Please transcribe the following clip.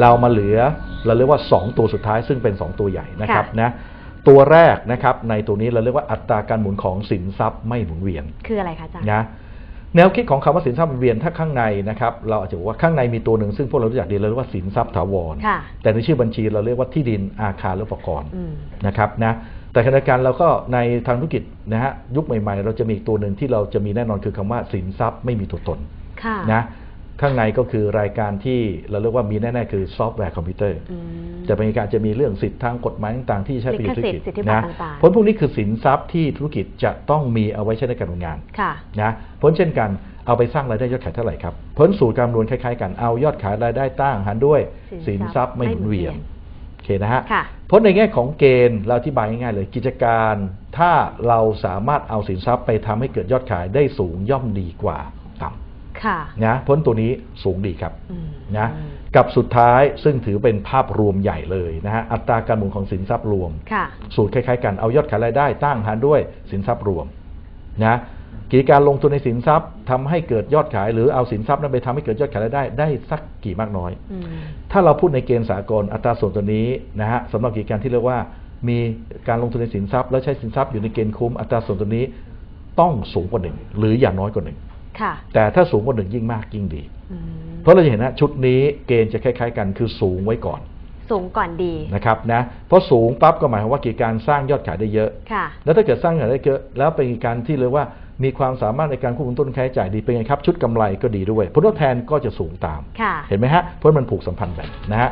เรามาเหลือเราเรียกว่า 2 ตัวสุดท้ายซึ่งเป็น 2 ตัวใหญ่นะครับค่ะนะตัวแรกนะครับในตัวนี้เราเรียกว่าอัตราการหมุนของสินทรัพย์ไม่หมุนเวียนคืออะไรคะอาจารย์นะแนวคิดของคำว่าสินทรัพย์หมุนเวียนถ้าข้างในนะครับเราอาจจะบอกว่าข้างในมีตัวหนึ่งซึ่งพวกเรารู้จักดีเราเรียกว่าสินทรัพย์ถาวรค่ะแต่ในชื่อบัญชีเราเรียกว่าที่ดินอาคารและอุปกรณ์อืมนะครับนะแต่ขณะเดียวกันเราก็ในทางธุรกิจนะฮะยุคใหม่ๆ เราจะมีอีกตัวหนึ่งที่เราจะมีแน่นอนคือคำว่าสินทรัพย์ไม่มีตัวตนค่ะนะ ข้างในก็คือรายการที่เราเรียกว่ามีแน่ๆคือซอฟต์แวร์คอมพิวเตอร์อืมจะเป็นการจะมีเรื่องสิทธิทางกฎหมายต่างๆ ที่ใช้ประโยชน์ธุรกิจลิขสิทธิ์สิทธิบัตรนะต่างๆผลพวกนี้คือสินทรัพย์ที่ธุรกิจจะต้องมีเอาไว้ใช้ในการทำงานค่ะนะผลเช่นกันเอาไปสร้างรายได้ยอดขายเท่าไหร่ครับผลสูตรการคำนวณคล้ายๆกันเอายอดขายรายได้ตั้งหารด้วย สิสินนททรัรัพพย์ย์ไม่ไม่หหมุมุนนเวีเวียยนนโอเคนะฮะค่ะเพราะในแง่ของเกณฑ์เราอธิบายง่ายๆเลยกิจการ ถ้าเราสามารถเอาสินทรัพย์ไปทำให้เกิดยอดขายได้สูงย่อมดีกว่า ต่ค่ะำนะผลตัวนี้สูงดีครับอืมนะอืมกับสุดท้ายซึ่งถือเป็นภาพรวมใหญ่เลยนะฮะอัตราการหมุนของสินทรัพย์รวมค่ะสูตรคล้ายๆกันเอายอดขายรายได้ตั้งหารด้วยสินทรัพย์รวมนะกิจการลงทุนในสินทรัพย์ทำให้เกิดยอดขาย หรือเอาสินทรัพย์นั้นไปทำให้เกิดยอดขายรายได้ได้สักกี่มากน้อยอืมถ้าเราพูดในเกณฑ์สากลอัตราส่วนตัวนี้นะฮะสำหรับกิจการที่เรียกว่ามีการลงทุนในสินทรัพย์ แล้วใช้สินทรัพย์อยู่ในเกณฑ์คุ้มอัตราส่วนตัวนี้ต้องสูงกว่าหนึ่งหรืออย่างน้อยกว่าหนึ่งค่ะ แต่ถ้าสูงกว่าหนึ่งยิ่งมากยิ่งดีอืมเพราะเราจะเห็นนะชุดนี้เกณฑ์จะคล้าย ๆ กันคือสูงไว้ก่อน สูงก่อนดีนะครับนะเพราะสูงปั๊บก็หมายความว่ากิจการสร้างยอดขายได้เยอะค่ะแล้วถ้าเกิดสร้างยอดขายได้เยอะแล้วเป็นการที่เรียกว่ามีความสามารถในการควบคุมต้นทุนค่าใช้จ่ายดีเป็นไงครับ ชุดกำไรก็ดีด้วย ผลตอบแทนก็จะสูงตามค่ะเห็นไหมฮะเพราะมันผูกสัมพันธ์กันนะฮะ